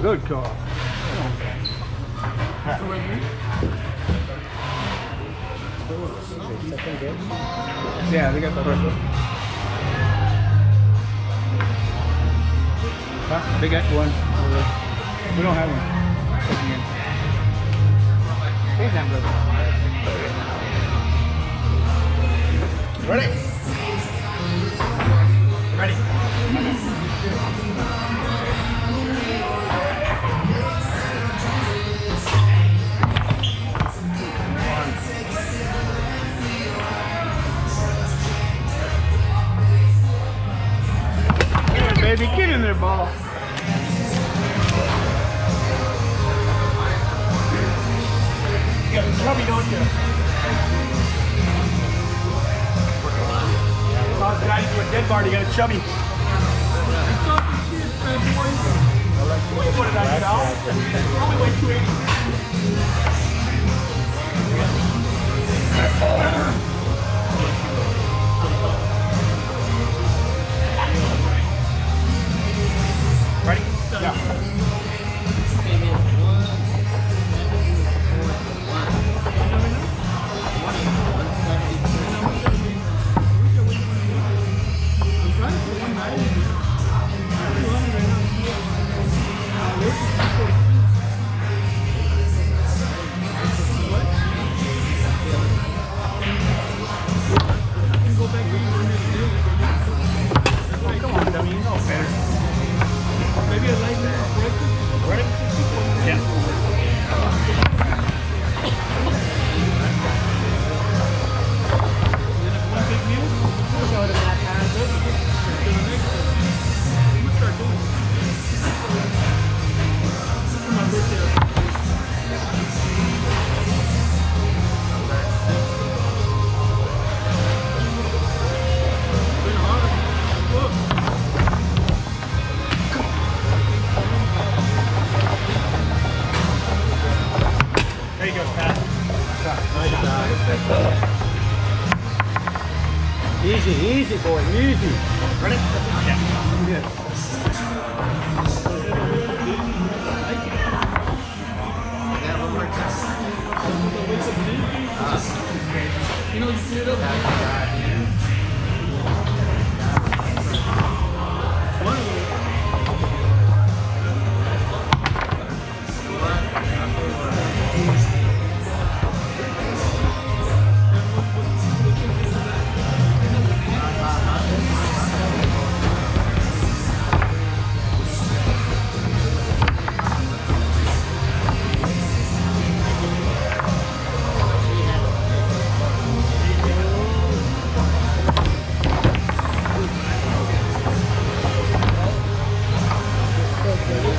Good call. Yeah, they got the first one. Huh? They got one. We don't have one. Second in. Here's that brother. Ready? Ready. There, ball. You got chubby, don't you? Cause guys to a dead bar, you got a chubby. What did I weigh 280. Easy, easy, boy, easy. Ready? Yeah.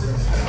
Texas.